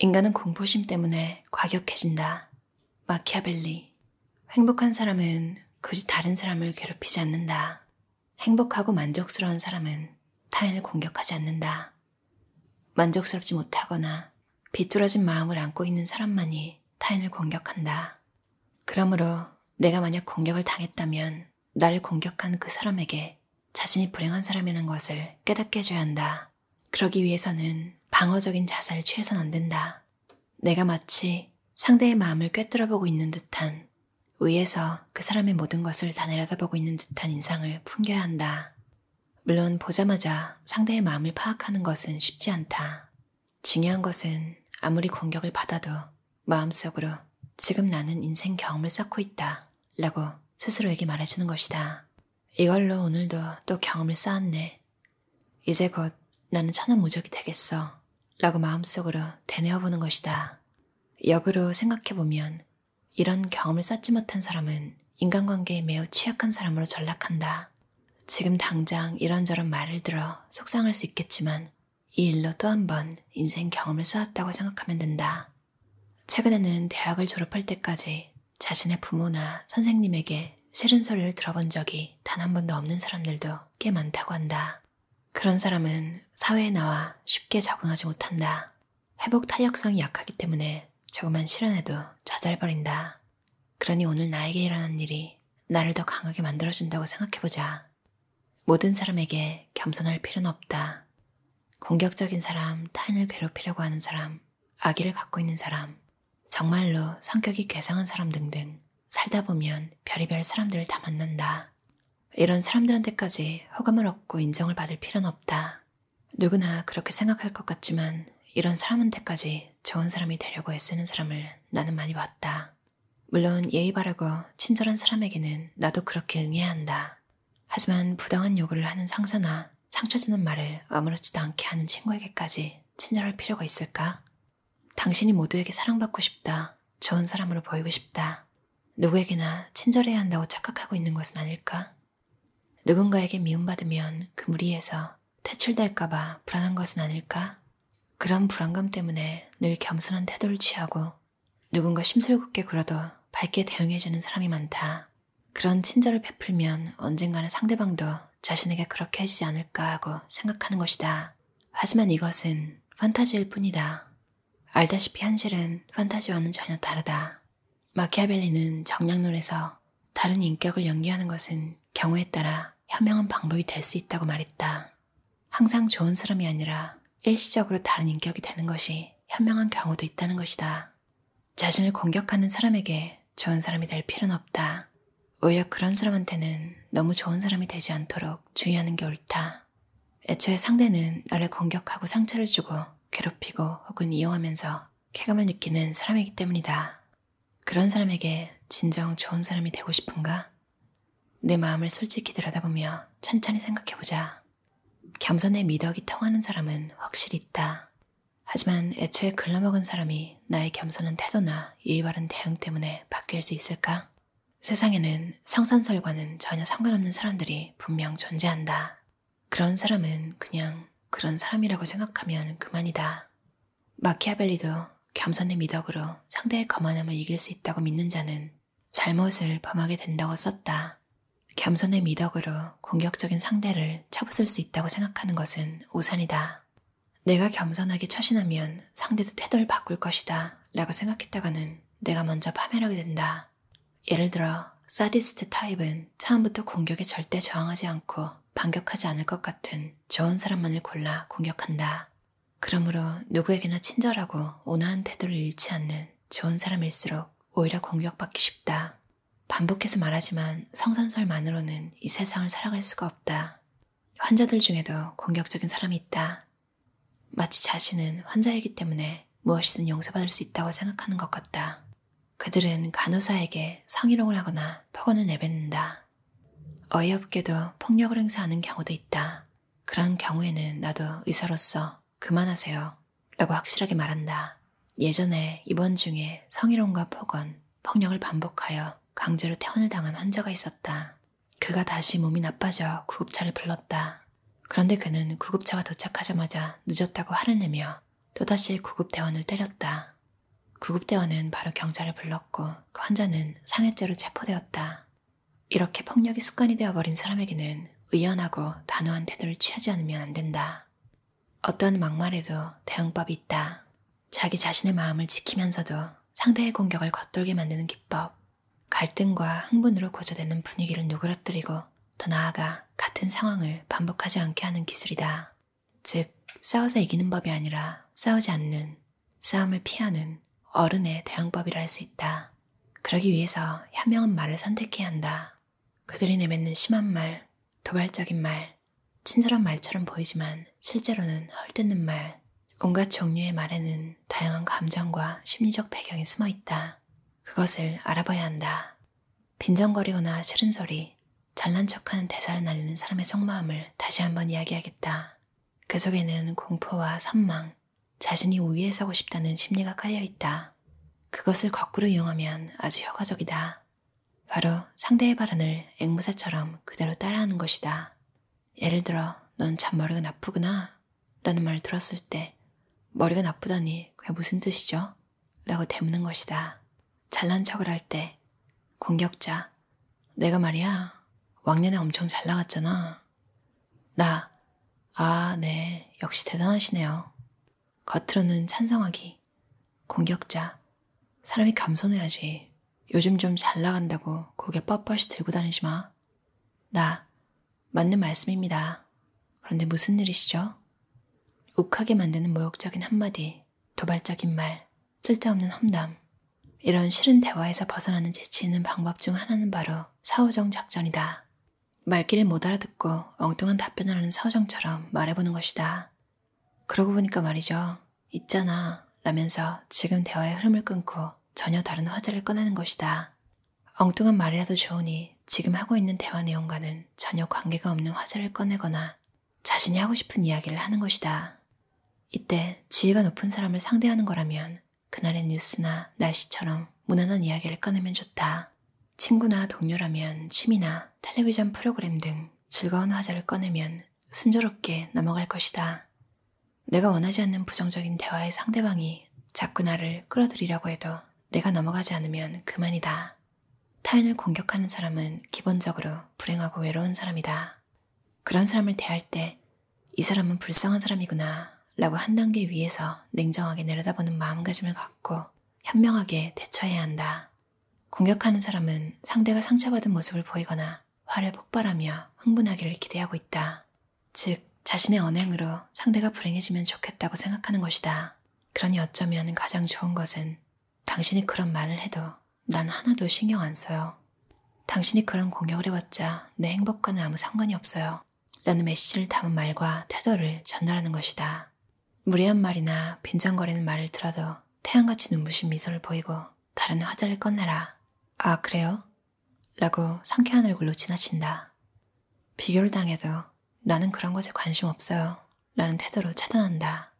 인간은 공포심 때문에 과격해진다. 마키아벨리. 행복한 사람은 굳이 다른 사람을 괴롭히지 않는다. 행복하고 만족스러운 사람은 타인을 공격하지 않는다. 만족스럽지 못하거나 비뚤어진 마음을 안고 있는 사람만이 타인을 공격한다. 그러므로 내가 만약 공격을 당했다면 나를 공격한 그 사람에게 자신이 불행한 사람이라는 것을 깨닫게 해줘야 한다. 그러기 위해서는 방어적인 자세를 취해서는 안 된다. 내가 마치 상대의 마음을 꿰뚫어보고 있는 듯한 위에서 그 사람의 모든 것을 다 내려다보고 있는 듯한 인상을 풍겨야 한다. 물론 보자마자 상대의 마음을 파악하는 것은 쉽지 않다. 중요한 것은 아무리 공격을 받아도 마음속으로 지금 나는 인생 경험을 쌓고 있다. 라고 스스로에게 말해주는 것이다. 이걸로 오늘도 또 경험을 쌓았네. 이제 곧 나는 천하무적이 되겠어. 라고 마음속으로 되뇌어보는 것이다. 역으로 생각해보면 이런 경험을 쌓지 못한 사람은 인간관계에 매우 취약한 사람으로 전락한다. 지금 당장 이런저런 말을 들어 속상할 수 있겠지만 이 일로 또 한 번 인생 경험을 쌓았다고 생각하면 된다. 최근에는 대학을 졸업할 때까지 자신의 부모나 선생님에게 싫은 소리를 들어본 적이 단 한 번도 없는 사람들도 꽤 많다고 한다. 그런 사람은 사회에 나와 쉽게 적응하지 못한다. 회복 탄력성이 약하기 때문에 조금만 실현해도 좌절해버린다. 그러니 오늘 나에게 일어난 일이 나를 더 강하게 만들어준다고 생각해보자. 모든 사람에게 겸손할 필요는 없다. 공격적인 사람, 타인을 괴롭히려고 하는 사람, 악의를 갖고 있는 사람, 정말로 성격이 괴상한 사람 등등 살다 보면 별의별 사람들을 다 만난다. 이런 사람들한테까지 호감을 얻고 인정을 받을 필요는 없다. 누구나 그렇게 생각할 것 같지만 이런 사람한테까지 좋은 사람이 되려고 애쓰는 사람을 나는 많이 봤다. 물론 예의 바르고 친절한 사람에게는 나도 그렇게 응해야 한다. 하지만 부당한 요구를 하는 상사나 상처 주는 말을 아무렇지도 않게 하는 친구에게까지 친절할 필요가 있을까? 당신이 모두에게 사랑받고 싶다. 좋은 사람으로 보이고 싶다. 누구에게나 친절해야 한다고 착각하고 있는 것은 아닐까? 누군가에게 미움받으면 그 무리에서 퇴출될까봐 불안한 것은 아닐까? 그런 불안감 때문에 늘 겸손한 태도를 취하고 누군가 심술궂게 굴어도 밝게 대응해주는 사람이 많다. 그런 친절을 베풀면 언젠가는 상대방도 자신에게 그렇게 해주지 않을까 하고 생각하는 것이다. 하지만 이것은 판타지일 뿐이다. 알다시피 현실은 판타지와는 전혀 다르다. 마키아벨리는 정량론에서 다른 인격을 연기하는 것은 경우에 따라 현명한 방법이 될수 있다고 말했다. 항상 좋은 사람이 아니라 일시적으로 다른 인격이 되는 것이 현명한 경우도 있다는 것이다. 자신을 공격하는 사람에게 좋은 사람이 될 필요는 없다. 오히려 그런 사람한테는 너무 좋은 사람이 되지 않도록 주의하는 게 옳다. 애초에 상대는 나를 공격하고 상처를 주고 괴롭히고 혹은 이용하면서 쾌감을 느끼는 사람이기 때문이다. 그런 사람에게 진정 좋은 사람이 되고 싶은가? 내 마음을 솔직히 들여다보며 천천히 생각해보자. 겸손의 미덕이 통하는 사람은 확실히 있다. 하지만 애초에 글러먹은 사람이 나의 겸손한 태도나 예의 바른 대응 때문에 바뀔 수 있을까? 세상에는 성선설과는 전혀 상관없는 사람들이 분명 존재한다. 그런 사람은 그냥 그런 사람이라고 생각하면 그만이다. 마키아벨리도 겸손의 미덕으로 상대의 거만함을 이길 수 있다고 믿는 자는 잘못을 범하게 된다고 썼다. 겸손의 미덕으로 공격적인 상대를 쳐부술 수 있다고 생각하는 것은 오산이다. 내가 겸손하게 처신하면 상대도 태도를 바꿀 것이다 라고 생각했다가는 내가 먼저 파멸하게 된다. 예를 들어 사디스트 타입은 처음부터 공격에 절대 저항하지 않고 반격하지 않을 것 같은 좋은 사람만을 골라 공격한다. 그러므로 누구에게나 친절하고 온화한 태도를 잃지 않는 좋은 사람일수록 오히려 공격받기 쉽다. 반복해서 말하지만 성선설만으로는 이 세상을 살아갈 수가 없다. 환자들 중에도 공격적인 사람이 있다. 마치 자신은 환자이기 때문에 무엇이든 용서받을 수 있다고 생각하는 것 같다. 그들은 간호사에게 성희롱을 하거나 폭언을 내뱉는다. 어이없게도 폭력을 행사하는 경우도 있다. 그런 경우에는 나도 의사로서 그만하세요. 라고 확실하게 말한다. 예전에 입원 중에 성희롱과 폭언, 폭력을 반복하여 강제로 퇴원을 당한 환자가 있었다. 그가 다시 몸이 나빠져 구급차를 불렀다. 그런데 그는 구급차가 도착하자마자 늦었다고 화를 내며 또다시 구급대원을 때렸다. 구급대원은 바로 경찰을 불렀고 그 환자는 상해죄로 체포되었다. 이렇게 폭력이 습관이 되어버린 사람에게는 의연하고 단호한 태도를 취하지 않으면 안 된다. 어떤 막말에도 대응법이 있다. 자기 자신의 마음을 지키면서도 상대의 공격을 겉돌게 만드는 기법. 갈등과 흥분으로 고조되는 분위기를 누그러뜨리고 더 나아가 같은 상황을 반복하지 않게 하는 기술이다. 즉, 싸워서 이기는 법이 아니라 싸우지 않는, 싸움을 피하는 어른의 대응법이라 할 수 있다. 그러기 위해서 현명한 말을 선택해야 한다. 그들이 내뱉는 심한 말, 도발적인 말, 친절한 말처럼 보이지만 실제로는 헐뜯는 말, 온갖 종류의 말에는 다양한 감정과 심리적 배경이 숨어 있다. 그것을 알아봐야 한다. 빈정거리거나 싫은 소리, 잘난 척하는 대사를 날리는 사람의 속마음을 다시 한번 이야기하겠다. 그 속에는 공포와 선망, 자신이 우위에 서고 싶다는 심리가 깔려 있다. 그것을 거꾸로 이용하면 아주 효과적이다. 바로 상대의 발언을 앵무새처럼 그대로 따라하는 것이다. 예를 들어, 넌 참 머리가 나쁘구나. 라는 말을 들었을 때, 머리가 나쁘다니 그게 무슨 뜻이죠? 라고 대묻는 것이다. 잘난 척을 할 때, 공격자, 내가 말이야, 왕년에 엄청 잘 나갔잖아. 나, 아, 네, 역시 대단하시네요. 겉으로는 찬성하기, 공격자, 사람이 겸손해야지. 요즘 좀 잘 나간다고 고개 뻣뻣이 들고 다니지 마. 나, 맞는 말씀입니다. 그런데 무슨 일이시죠? 욱하게 만드는 모욕적인 한마디, 도발적인 말, 쓸데없는 험담. 이런 싫은 대화에서 벗어나는 재치 있는 방법 중 하나는 바로 사후정 작전이다. 말귀를 못 알아듣고 엉뚱한 답변을 하는 사후정처럼 말해보는 것이다. 그러고 보니까 말이죠. 있잖아. 라면서 지금 대화의 흐름을 끊고 전혀 다른 화제를 꺼내는 것이다. 엉뚱한 말이라도 좋으니 지금 하고 있는 대화 내용과는 전혀 관계가 없는 화제를 꺼내거나 자신이 하고 싶은 이야기를 하는 것이다. 이때 지위가 높은 사람을 상대하는 거라면 그날의 뉴스나 날씨처럼 무난한 이야기를 꺼내면 좋다. 친구나 동료라면 취미나 텔레비전 프로그램 등 즐거운 화제를 꺼내면 순조롭게 넘어갈 것이다. 내가 원하지 않는 부정적인 대화의 상대방이 자꾸 나를 끌어들이려고 해도 내가 넘어가지 않으면 그만이다. 타인을 공격하는 사람은 기본적으로 불행하고 외로운 사람이다. 그런 사람을 대할 때 이 사람은 불쌍한 사람이구나 라고 한 단계 위에서 냉정하게 내려다보는 마음가짐을 갖고 현명하게 대처해야 한다. 공격하는 사람은 상대가 상처받은 모습을 보이거나 화를 폭발하며 흥분하기를 기대하고 있다. 즉, 자신의 언행으로 상대가 불행해지면 좋겠다고 생각하는 것이다. 그러니 어쩌면 가장 좋은 것은 당신이 그런 말을 해도 난 하나도 신경 안 써요. 당신이 그런 공격을 해봤자 내 행복과는 아무 상관이 없어요. 라는 메시지를 담은 말과 태도를 전달하는 것이다. 무례한 말이나 빈정거리는 말을 들어도 태양같이 눈부신 미소를 보이고 다른 화제를 꺼내라. 아, 그래요? 라고 상쾌한 얼굴로 지나친다. 비교를 당해도 나는 그런 것에 관심 없어요. 라는 태도로 차단한다.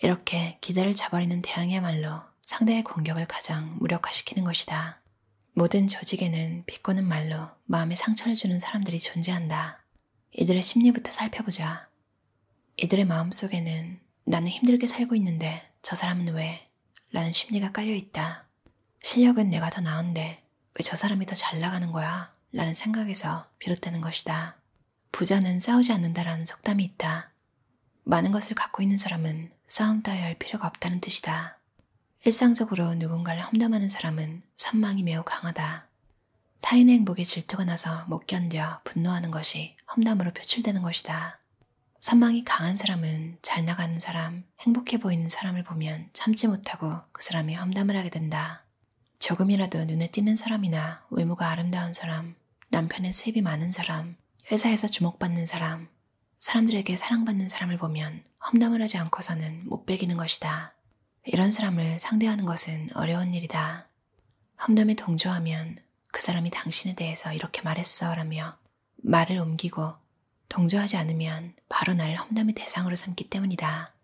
이렇게 기대를 저버리는 대항이야말로 상대의 공격을 가장 무력화시키는 것이다. 모든 조직에는 비꼬는 말로 마음에 상처를 주는 사람들이 존재한다. 이들의 심리부터 살펴보자. 이들의 마음속에는 나는 힘들게 살고 있는데 저 사람은 왜? 라는 심리가 깔려 있다. 실력은 내가 더 나은데 왜 저 사람이 더 잘 나가는 거야? 라는 생각에서 비롯되는 것이다. 부자는 싸우지 않는다라는 속담이 있다. 많은 것을 갖고 있는 사람은 싸움 따위 할 필요가 없다는 뜻이다. 일상적으로 누군가를 험담하는 사람은 선망이 매우 강하다. 타인의 행복에 질투가 나서 못 견뎌 분노하는 것이 험담으로 표출되는 것이다. 선망이 강한 사람은 잘 나가는 사람, 행복해 보이는 사람을 보면 참지 못하고 그 사람이 험담을 하게 된다. 조금이라도 눈에 띄는 사람이나 외모가 아름다운 사람, 남편의 수입이 많은 사람, 회사에서 주목받는 사람, 사람들에게 사랑받는 사람을 보면 험담을 하지 않고서는 못 베기는 것이다. 이런 사람을 상대하는 것은 어려운 일이다. 험담에 동조하면 그 사람이 당신에 대해서 이렇게 말했어 라며 말을 옮기고 동조하지 않으면 바로 나를 험담의 대상으로 삼기 때문이다.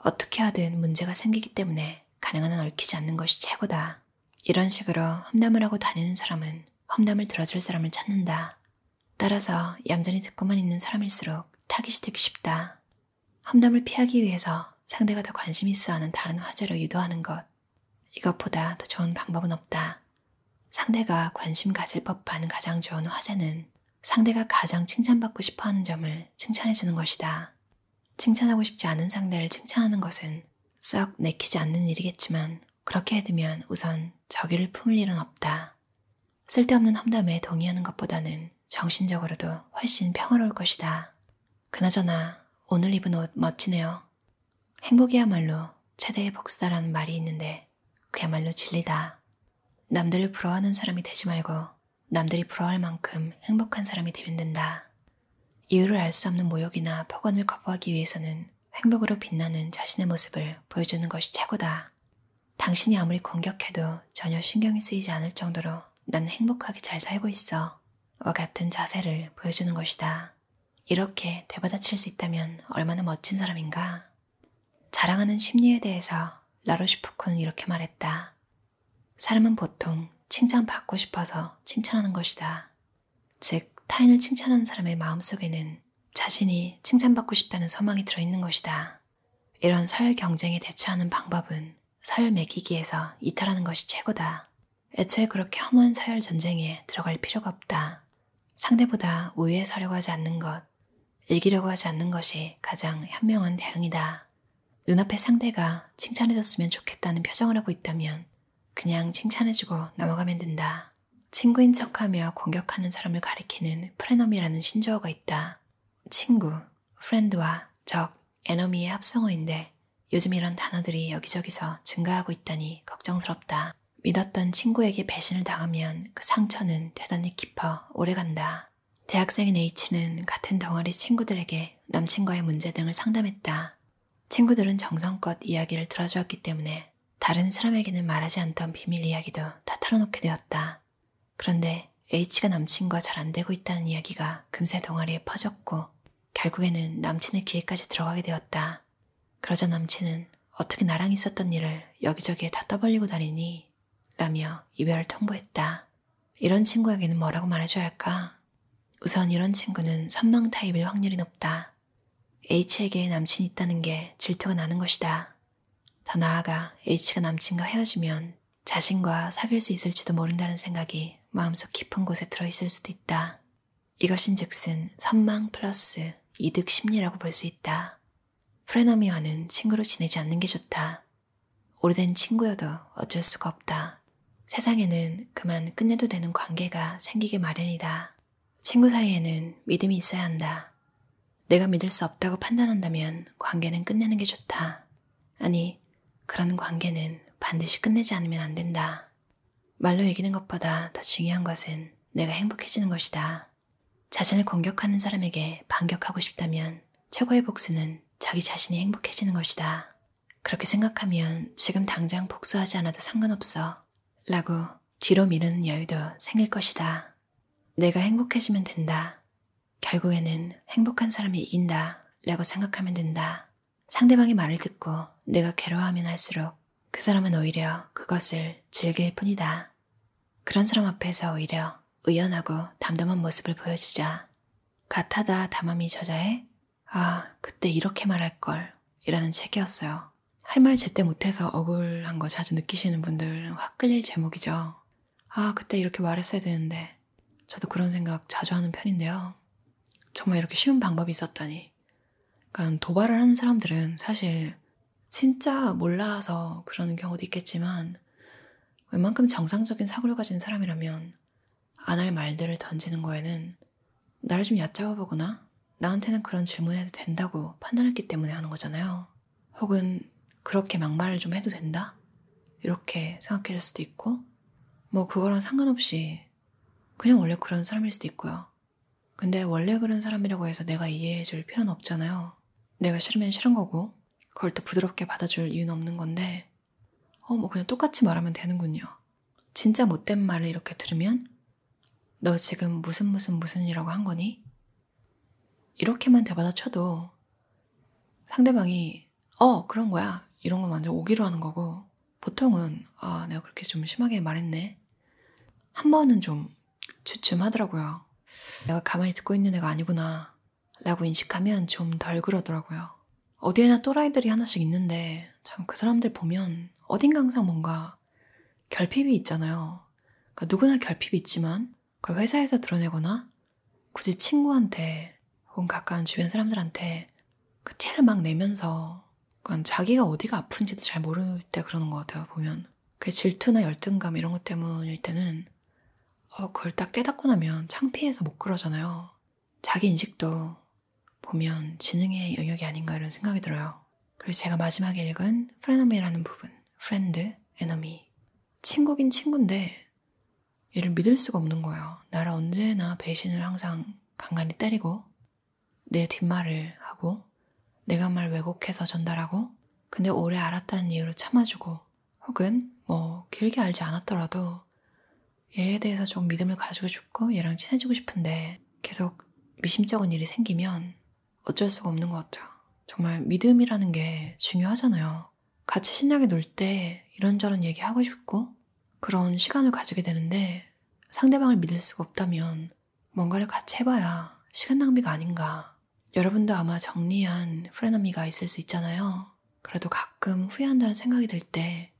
어떻게 하든 문제가 생기기 때문에 가능한 한 얽히지 않는 것이 최고다. 이런 식으로 험담을 하고 다니는 사람은 험담을 들어줄 사람을 찾는다. 따라서 얌전히 듣고만 있는 사람일수록 타깃이 되기 쉽다. 험담을 피하기 위해서 상대가 더 관심 있어 하는 다른 화제로 유도하는 것. 이것보다 더 좋은 방법은 없다. 상대가 관심 가질 법한 가장 좋은 화제는 상대가 가장 칭찬받고 싶어 하는 점을 칭찬해주는 것이다. 칭찬하고 싶지 않은 상대를 칭찬하는 것은 썩 내키지 않는 일이겠지만 그렇게 해두면 우선 저기를 품을 일은 없다. 쓸데없는 험담에 동의하는 것보다는 정신적으로도 훨씬 평화로울 것이다. 그나저나 오늘 입은 옷 멋지네요. 행복이야말로 최대의 복수다라는 말이 있는데 그야말로 진리다. 남들을 부러워하는 사람이 되지 말고 남들이 부러워할 만큼 행복한 사람이 되면 된다. 이유를 알수 없는 모욕이나 폭언을 거부하기 위해서는 행복으로 빛나는 자신의 모습을 보여주는 것이 최고다. 당신이 아무리 공격해도 전혀 신경이 쓰이지 않을 정도로 난 행복하게 잘 살고 있어. 와 같은 자세를 보여주는 것이다. 이렇게 되받아칠 수 있다면 얼마나 멋진 사람인가? 자랑하는 심리에 대해서 라로슈프콘은 이렇게 말했다. 사람은 보통 칭찬받고 싶어서 칭찬하는 것이다. 즉, 타인을 칭찬하는 사람의 마음속에는 자신이 칭찬받고 싶다는 소망이 들어있는 것이다. 이런 서열 경쟁에 대처하는 방법은 서열 매기기에서 이탈하는 것이 최고다. 애초에 그렇게 험한 서열 전쟁에 들어갈 필요가 없다. 상대보다 우위에 서려고 하지 않는 것, 이기려고 하지 않는 것이 가장 현명한 대응이다. 눈앞에 상대가 칭찬해줬으면 좋겠다는 표정을 하고 있다면 그냥 칭찬해주고 넘어가면 된다. 친구인 척하며 공격하는 사람을 가리키는 프레넘이라는 신조어가 있다. 친구, 프렌드와 적, 에너미의 합성어인데 요즘 이런 단어들이 여기저기서 증가하고 있다니 걱정스럽다. 믿었던 친구에게 배신을 당하면 그 상처는 대단히 깊어 오래간다. 대학생인 H는 같은 동아리 친구들에게 남친과의 문제 등을 상담했다. 친구들은 정성껏 이야기를 들어주었기 때문에 다른 사람에게는 말하지 않던 비밀 이야기도 다 털어놓게 되었다. 그런데 H가 남친과 잘 안 되고 있다는 이야기가 금세 동아리에 퍼졌고 결국에는 남친의 귀에까지 들어가게 되었다. 그러자 남친은 어떻게 나랑 있었던 일을 여기저기에 다 떠벌리고 다니니? 라며 이별을 통보했다. 이런 친구에게는 뭐라고 말해줘야 할까? 우선 이런 친구는 선망 타입일 확률이 높다. H에게 남친이 있다는 게 질투가 나는 것이다. 더 나아가 H가 남친과 헤어지면 자신과 사귈 수 있을지도 모른다는 생각이 마음속 깊은 곳에 들어있을 수도 있다. 이것인 즉슨 선망 플러스 이득 심리라고 볼수 있다. 프레너미와는 친구로 지내지 않는 게 좋다. 오래된 친구여도 어쩔 수가 없다. 세상에는 그만 끝내도 되는 관계가 생기게 마련이다. 친구 사이에는 믿음이 있어야 한다. 내가 믿을 수 없다고 판단한다면 관계는 끝내는 게 좋다. 아니, 그런 관계는 반드시 끝내지 않으면 안 된다. 말로 이기는 것보다 더 중요한 것은 내가 행복해지는 것이다. 자신을 공격하는 사람에게 반격하고 싶다면 최고의 복수는 자기 자신이 행복해지는 것이다. 그렇게 생각하면 지금 당장 복수하지 않아도 상관없어. 라고 뒤로 미루는 여유도 생길 것이다. 내가 행복해지면 된다. 결국에는 행복한 사람이 이긴다 라고 생각하면 된다. 상대방의 말을 듣고 내가 괴로워하면 할수록 그 사람은 오히려 그것을 즐길 뿐이다. 그런 사람 앞에서 오히려 의연하고 담담한 모습을 보여주자. 같하다 담함이 저자의 아, 그때 이렇게 말할 걸 이라는 책이었어요. 할 말 제때 못해서 억울한 거 자주 느끼시는 분들은 확 끌릴 제목이죠. 아, 그때 이렇게 말했어야 되는데. 저도 그런 생각 자주 하는 편인데요. 정말 이렇게 쉬운 방법이 있었다니. 그러니까 도발을 하는 사람들은 사실 진짜 몰라서 그러는 경우도 있겠지만 웬만큼 정상적인 사고를 가진 사람이라면 안 할 말들을 던지는 거에는 나를 좀 얕잡아 보거나 나한테는 그런 질문해도 된다고 판단했기 때문에 하는 거잖아요. 혹은 그렇게 막말을 좀 해도 된다? 이렇게 생각할 수도 있고 뭐 그거랑 상관없이 그냥 원래 그런 사람일 수도 있고요. 근데 원래 그런 사람이라고 해서 내가 이해해 줄 필요는 없잖아요. 내가 싫으면 싫은 거고, 그걸 또 부드럽게 받아줄 이유는 없는 건데, 어, 뭐 그냥 똑같이 말하면 되는군요. 진짜 못된 말을 이렇게 들으면, 너 지금 무슨 무슨 무슨 이라고 한 거니? 이렇게만 되받아쳐도 상대방이, 어, 그런 거야. 이런 건 완전 오기로 하는 거고, 보통은, 아, 내가 그렇게 좀 심하게 말했네. 한 번은 좀 주춤하더라고요. 내가 가만히 듣고 있는 애가 아니구나. 라고 인식하면 좀 덜 그러더라고요. 어디에나 또라이들이 하나씩 있는데 참 그 사람들 보면 어딘가 항상 뭔가 결핍이 있잖아요. 그러니까 누구나 결핍이 있지만 그걸 회사에서 드러내거나 굳이 친구한테 혹은 가까운 주변 사람들한테 그 티를 막 내면서 그러니까 자기가 어디가 아픈지도 잘 모를 때 그러는 것 같아요. 보면 그 질투나 열등감 이런 것 때문일 때는 어, 그걸 딱 깨닫고 나면 창피해서 못 그러잖아요. 자기 인식도 보면 지능의 영역이 아닌가 이런 생각이 들어요. 그리고 제가 마지막에 읽은 frenemy라는 부분, friend, enemy. 친구긴 친구인데 얘를 믿을 수가 없는 거예요. 나를 언제나 배신을 항상 간간히 때리고 내 뒷말을 하고 내가 말 왜곡해서 전달하고 근데 오래 알았다는 이유로 참아주고 혹은 뭐 길게 알지 않았더라도 얘에 대해서 좀 믿음을 가지고 싶고 얘랑 친해지고 싶은데 계속 미심쩍은 일이 생기면 어쩔 수가 없는 것 같아요. 정말 믿음이라는 게 중요하잖아요. 같이 신나게 놀 때 이런저런 얘기하고 싶고 그런 시간을 가지게 되는데 상대방을 믿을 수가 없다면 뭔가를 같이 해봐야 시간 낭비가 아닌가. 여러분도 아마 정리한 프레너미가 있을 수 있잖아요. 그래도 가끔 후회한다는 생각이 들 때,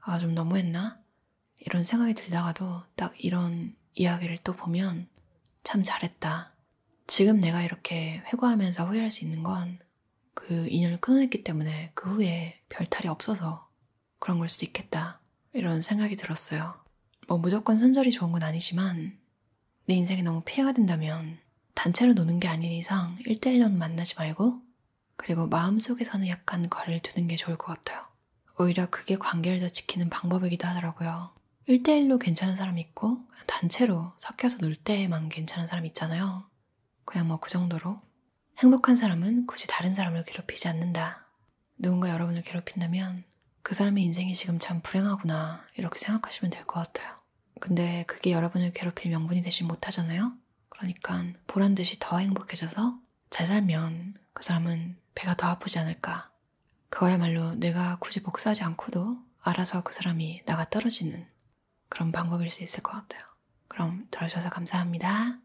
아, 좀 너무했나? 이런 생각이 들다가도 딱 이런 이야기를 또 보면 참 잘했다. 지금 내가 이렇게 회고하면서 후회할 수 있는 건 그 인연을 끊어냈기 때문에 그 후에 별 탈이 없어서 그런 걸 수도 있겠다. 이런 생각이 들었어요. 뭐 무조건 손절이 좋은 건 아니지만 내 인생에 너무 피해가 된다면 단체로 노는 게 아닌 이상 1대1로는 만나지 말고 그리고 마음속에서는 약간 거리를 두는 게 좋을 것 같아요. 오히려 그게 관계를 더 지키는 방법이기도 하더라고요. 1대1로 괜찮은 사람 있고 단체로 섞여서 놀 때만 괜찮은 사람 있잖아요. 그냥 뭐그 정도로 행복한 사람은 굳이 다른 사람을 괴롭히지 않는다. 누군가 여러분을 괴롭힌다면 그 사람의 인생이 지금 참 불행하구나 이렇게 생각하시면 될것 같아요. 근데 그게 여러분을 괴롭힐 명분이 되진 못하잖아요. 그러니까 보란 듯이 더 행복해져서 잘 살면 그 사람은 배가 더 아프지 않을까. 그거야말로 내가 굳이 복수하지 않고도 알아서 그 사람이 나가 떨어지는 그런 방법일 수 있을 것 같아요. 그럼 들어주셔서 감사합니다.